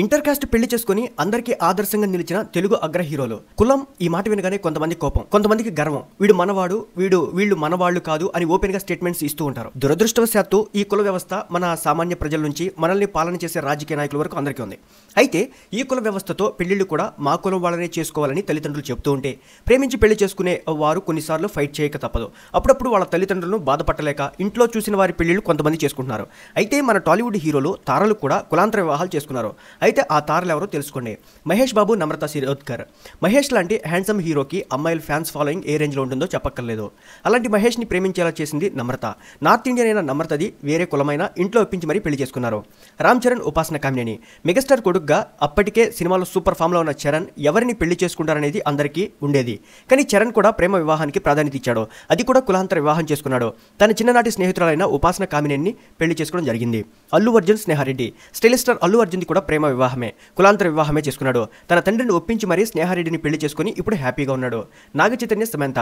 Inter caste పెళ్ళి చేసుకుని అందరికీ ఆదర్శంగా నిలిచిన తెలుగు అగ్ర హీరోలు కులం ఈ మాట వినగానే కొంతమంది కోపం కొంతమందికి గర్వం. వీడు మనవాడు వీడు వీళ్ళు మనవాళ్ళు కాదు అని ఓపెన్గా స్టేట్మెంట్స్ ఇస్తూ ఉంటారు. దురదృష్టవశాత్తు ఈ కుల వ్యవస్థ మన సామాన్య ప్రజల నుంచి మనల్ని పాలన చేసే రాజకీయ నాయకుల వరకు అందరికీ ఉంది. అయితే ఈ కుల వ్యవస్థతో పెళ్ళిళ్ళు కూడా మా కులం వాళ్ళనే చేసుకోవాలని తల్లిదండ్రులు చెప్తూ ఉంటే ప్రేమించి పెళ్ళి చేసుకునే వారు కొన్నిసార్లు ఫైట్ చేయక తప్పదు. అప్పుడప్పుడు వాళ్ళ తల్లిదండ్రులను బాధపట్టలేక ఇంట్లో చూసిన వారి పెళ్ళిళ్ళు కొంతమంది చేసుకుంటున్నారు. అయితే మన టాలీవుడ్ హీరోలు తారలు కూడా కులాంతర వివాహాలు చేసుకున్నారు. అయితే ఆ తారలు ఎవరో తెలుసుకోండి. మహేష్ బాబు నమ్రత శిరోద్కర్. మహేష్ లాంటి హ్యాండ్సమ్ హీరోకి అమ్మాయిల ఫ్యాన్స్ ఫాలోయింగ్ ఏ రేంజ్లో ఉంటుందో చెప్పక్కర్లేదు. అలాంటి మహేష్ని ప్రేమించేలా చేసింది నమ్రత. నార్త్ ఇండియన్ అయిన నమ్రతది వేరే కులమైన ఇంట్లో ఒప్పించి మరీ పెళ్ళి చేసుకున్నారు. రామ్ చరణ్ ఉపాసన కామినేని. మెగాస్టార్ కొడుకుగా అప్పటికే సినిమాలో సూపర్ ఫామ్లో ఉన్న చరణ్ ఎవరిని పెళ్ళి చేసుకుంటారనేది అందరికీ ఉండేది. కానీ చరణ్ కూడా ప్రేమ వివాహానికి ప్రాధాన్యత ఇచ్చాడు. అది కూడా కులాంతర వివాహం చేసుకున్నాడు. తన చిన్ననాటి స్నేహితురాలైన ఉపాసన కామినేని పెళ్ళి చేసుకోవడం జరిగింది. అల్లు అర్జున్ స్నేహారెడ్డి. స్టైలిస్టర్ అల్లు అర్జున్ది కూడా ప్రేమ వివాహమే కులాంతర వివాహమే చేసుకున్నాడు. తన తండ్రిని ఒప్పించి మరీ స్నేహారెడ్డిని పెళ్ళి చేసుకుని ఇప్పుడు హ్యాపీగా ఉన్నాడు. నాగ చైతన్య సమంత.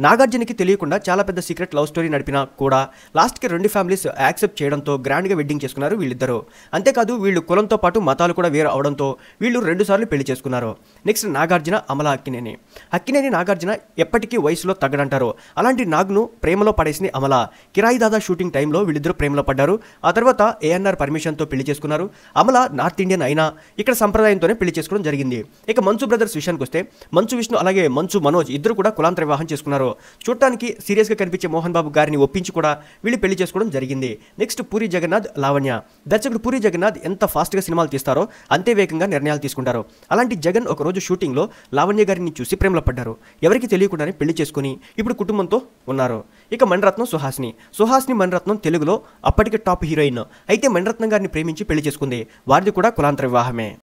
నాగార్జునకి తెలియకుండా చాలా పెద్ద సీక్రెట్ లవ్ స్టోరీ నడిపినా కూడా లాస్ట్కి రెండు ఫ్యామిలీస్ యాక్సెప్ట్ చేయడంతో గ్రాండ్గా వెడ్డింగ్ చేసుకున్నారు వీళ్ళిద్దరూ. అంతేకాదు వీళ్ళు కులంతో పాటు మతాలు కూడా వేరు అవడంతో వీళ్ళు రెండుసార్లు పెళ్ళి చేసుకున్నారు. నెక్స్ట్ నాగార్జున అమల అక్కినేని. అక్కినేని నాగార్జున ఎప్పటికీ వయసులో తగ్గడంటారు. అలాంటి నాగ్ను ప్రేమలో పడేసింది అమల. కిరాయి దాదా షూటింగ్ టైంలో వీళ్ళిద్దరూ ప్రేమలో పడ్డారు. ఆ తర్వాత ఏఎన్ఆర్ పర్మిషన్తో పెళ్ళి చేసుకున్నారు. అమల నార్త్ ఇండియన్ అయినా ఇక్కడ సంప్రదాయంతోనే పెళ్ళి చేసుకోవడం జరిగింది. ఇక మంచు బ్రదర్స్ విషయానికి వస్తే మంచు విష్ణు అలాగే మంచు మనోజ్ ఇద్దరు కూడా కులాంతర వివాహం చేసుకున్నారు. చూడటానికి సీరియస్గా కనిపించే మోహన్ బాబు గారిని ఒప్పించి కూడా వీళ్ళు పెళ్ళి చేసుకోవడం జరిగింది. నెక్స్ట్ పూరి జగన్నాథ్ లావణ్య. దర్శకుడు పూరి జగన్నాథ్ ఎంత ఫాస్ట్గా సినిమాలు తీస్తారో అంతే వేగంగా నిర్ణయాలు తీసుకుంటారు. అలాంటి జగన్ ఒకరోజు షూటింగ్లో లావణ్య గారిని చూసి ప్రేమలో పడ్డారు. ఎవరికి తెలియకుండానే పెళ్ళి చేసుకుని ఇప్పుడు కుటుంబంతో ఉన్నారు. ఇక మణిరత్నం సుహాస్ని. సుహాస్ని మణిరత్నం తెలుగులో అప్పటికే టాప్ హీరోయిన్. అయితే మణిరత్నం గారిని ప్రేమించి పెళ్ళి చేసుకుంది. వారిది కూడా కులాంతర. వివాహమే